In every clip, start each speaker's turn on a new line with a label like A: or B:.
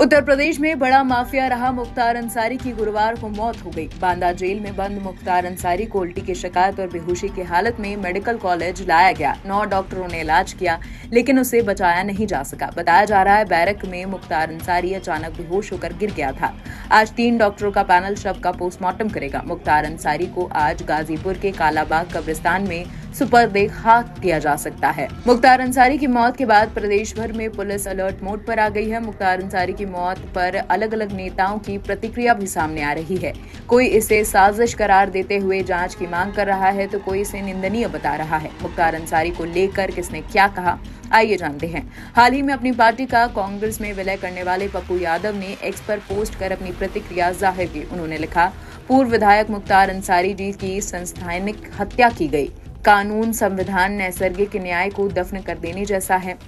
A: उत्तर प्रदेश में बड़ा माफिया रहा मुख्तार अंसारी की गुरुवार को मौत हो गई। बांदा जेल में बंद मुख्तार अंसारी को उल्टी की शिकायत और बेहोशी की हालत में मेडिकल कॉलेज लाया गया। नौ डॉक्टरों ने इलाज किया, लेकिन उसे बचाया नहीं जा सका। बताया जा रहा है, बैरक में मुख्तार अंसारी अचानक बेहोश होकर गिर गया था। आज तीन डॉक्टरों का पैनल शव का पोस्टमार्टम करेगा। मुख्तार अंसारी को आज गाजीपुर के कालाबाग कब्रिस्तान में सुपर्द खाक किया जा सकता है। मुख्तार अंसारी की मौत के बाद प्रदेश भर में पुलिस अलर्ट मोड पर आ गई है। मुख्तार अंसारी की मौत पर अलग अलग नेताओं की प्रतिक्रिया भी सामने आ रही है। कोई इसे साजिश करार देते हुए जाँच की मांग कर रहा है तो कोई इसे निंदनीय बता रहा है। मुख्तार अंसारी को लेकर किसने क्या कहा, आइए जानते हैं। हाल ही में अपनी पार्टी का कांग्रेस में विलय करने वाले पप्पू यादव ने एक्स पर पोस्ट कर अपनी प्रतिक्रिया ज़ाहिर की। उन्होंने लिखा, पूर्व विधायक मुख्तार अंसारी जी की संस्थानिक हत्या की गई। कानून, संविधान, नैसर्गिक न्याय को दफन कर देने जैसा है।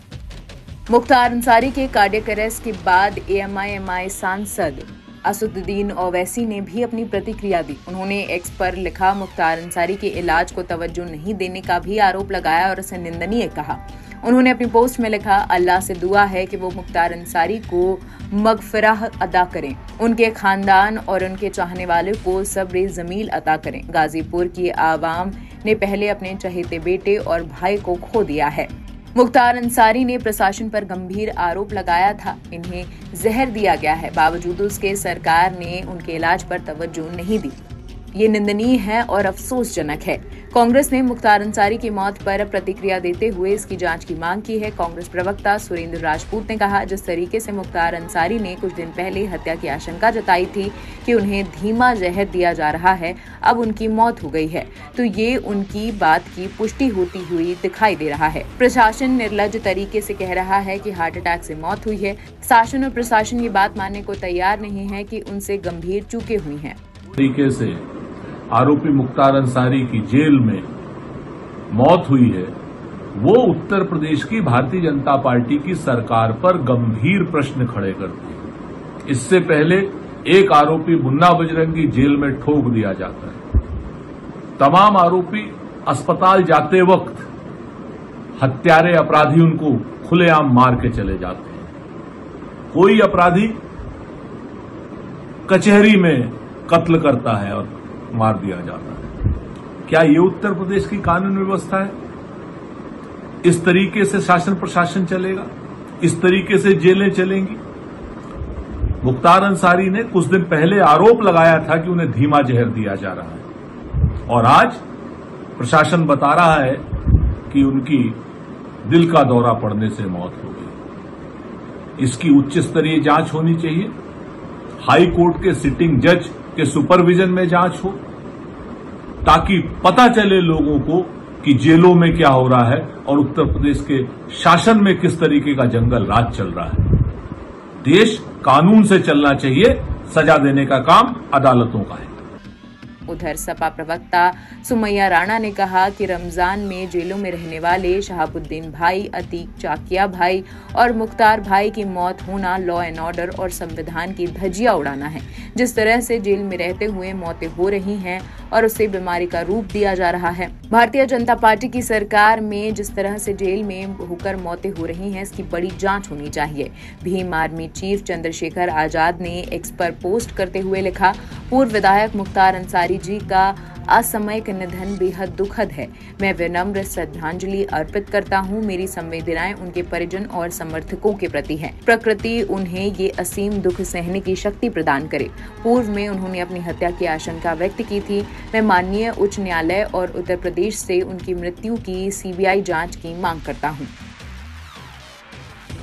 A: मुख्तार अंसारी के कार्डियक अरेस्ट के बाद एएमआईएमआई सांसद असुद्दीन ओवैसी ने भी अपनी प्रतिक्रिया दी। उन्होंने एक्स पर लिखा, मुख्तार अंसारी के इलाज को तवज्जो नहीं देने का भी आरोप लगाया और उसे निंदनीय कहा। उन्होंने अपनी पोस्ट में लिखा, अल्लाह से दुआ है कि वो मुख्तार अंसारी को मगफरा अदा करें। उनके खानदान और उनके चाहने वाले को सब्र जमील अदा करें। गाजीपुर की आवाम ने पहले अपने चहेते बेटे और भाई को खो दिया है। मुख्तार अंसारी ने प्रशासन पर गंभीर आरोप लगाया था। इन्हें जहर दिया गया है। बावजूद उसके सरकार ने उनके इलाज पर तवज्जो नहीं दी। ये निंदनीय है और अफसोसजनक है। कांग्रेस ने मुख्तार अंसारी की मौत पर प्रतिक्रिया देते हुए इसकी जाँच की मांग की है। कांग्रेस प्रवक्ता सुरेंद्र राजपूत ने कहा, जिस तरीके से मुख्तार अंसारी ने कुछ दिन पहले हत्या की आशंका जताई थी कि उन्हें धीमा जहर दिया जा रहा है, अब उनकी मौत हो गई है। तो ये उनकी बात की पुष्टि होती हुई दिखाई दे रहा है। प्रशासन निर्लज तरीके से कह रहा है कि हार्ट अटैक से मौत हुई है। शासन और प्रशासन ये बात मानने को तैयार नहीं है कि उनसे गंभीर चूके हुई है।
B: तरीके से आरोपी मुख्तार अंसारी की जेल में मौत हुई है, वो उत्तर प्रदेश की भारतीय जनता पार्टी की सरकार पर गंभीर प्रश्न खड़े करती है। इससे पहले एक आरोपी मुन्ना बजरंगी जेल में ठोक दिया जाता है। तमाम आरोपी अस्पताल जाते वक्त हत्यारे अपराधी उनको खुलेआम मार के चले जाते हैं। कोई अपराधी कचहरी में कत्ल करता है और मार दिया जाता है। क्या ये उत्तर प्रदेश की कानून व्यवस्था है? इस तरीके से शासन प्रशासन चलेगा? इस तरीके से जेलें चलेंगी? मुख्तार अंसारी ने कुछ दिन पहले आरोप लगाया था कि उन्हें धीमा जहर दिया जा रहा है। और आज प्रशासन बता रहा है कि उनकी दिल का दौरा पड़ने से मौत हो गई। इसकी उच्च स्तरीय जाँच होनी चाहिए। हाई कोर्ट के सिटिंग जज के सुपरविजन में जाँच हो, ताकि पता चले लोगों को कि जेलों में क्या हो रहा है और उत्तर प्रदेश के शासन में किस तरीके का जंगल राज चल रहा है। देश कानून से चलना चाहिए, सजा देने का काम अदालतों का है।
A: उधर सपा प्रवक्ता सुमैया राणा ने कहा कि रमज़ान में जेलों में रहने वाले शहाबुद्दीन भाई, अतीक चाकिया भाई और मुख्तार भाई की मौत होना लॉ एंड ऑर्डर और संविधान की धजिया उड़ाना है। जिस तरह से जेल में रहते हुए मौतें हो रही हैं और उसे बीमारी का रूप दिया जा रहा है। भारतीय जनता पार्टी की सरकार में जिस तरह से जेल में होकर मौतें हो रही हैं, इसकी बड़ी जाँच होनी चाहिए। भीम आर्मी चीफ चंद्रशेखर आज़ाद ने एक्स पर पोस्ट करते हुए लिखा, पूर्व विधायक मुख्तार अंसारी जी का असामयिक निधन बेहद दुखद है। मैं विनम्र श्रद्धांजलि अर्पित करता हूँ। मेरी संवेदनाएँ उनके परिजन और समर्थकों के प्रति है। प्रकृति उन्हें ये असीम दुख सहने की शक्ति प्रदान करे। पूर्व में उन्होंने अपनी हत्या की आशंका व्यक्त की थी। मैं माननीय उच्च न्यायालय और उत्तर प्रदेश से उनकी मृत्यु की सीबीआई जाँच की मांग करता हूँ।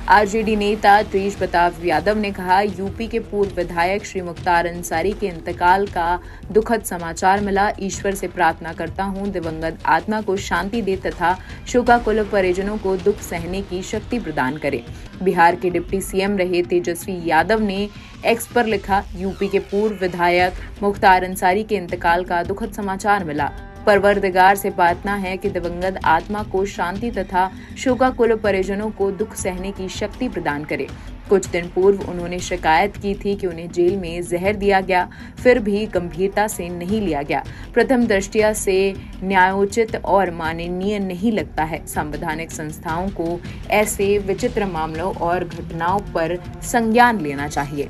A: आरजेडी नेता तेज प्रताप यादव ने कहा, यूपी के पूर्व विधायक श्री मुख्तार अंसारी के इंतकाल का दुखद समाचार मिला। ईश्वर से प्रार्थना करता हूँ, दिवंगत आत्मा को शांति दे तथा शोकाकुल परिजनों को दुख सहने की शक्ति प्रदान करे। बिहार के डिप्टी सीएम रहे तेजस्वी यादव ने एक्स पर लिखा, यूपी के पूर्व विधायक मुख्तार अंसारी के इंतकाल का दुखद समाचार मिला। परवरदिगार से प्रार्थना है कि दिवंगत आत्मा को शांति तथा शोकाकुल परिजनों को दुख सहने की शक्ति प्रदान करे। कुछ दिन पूर्व उन्होंने शिकायत की थी कि उन्हें जेल में जहर दिया गया, फिर भी गंभीरता से नहीं लिया गया। प्रथम दृष्टिया से न्यायोचित और माननीय नहीं लगता है। संवैधानिक संस्थाओं को ऐसे विचित्र मामलों और घटनाओं पर संज्ञान लेना चाहिए।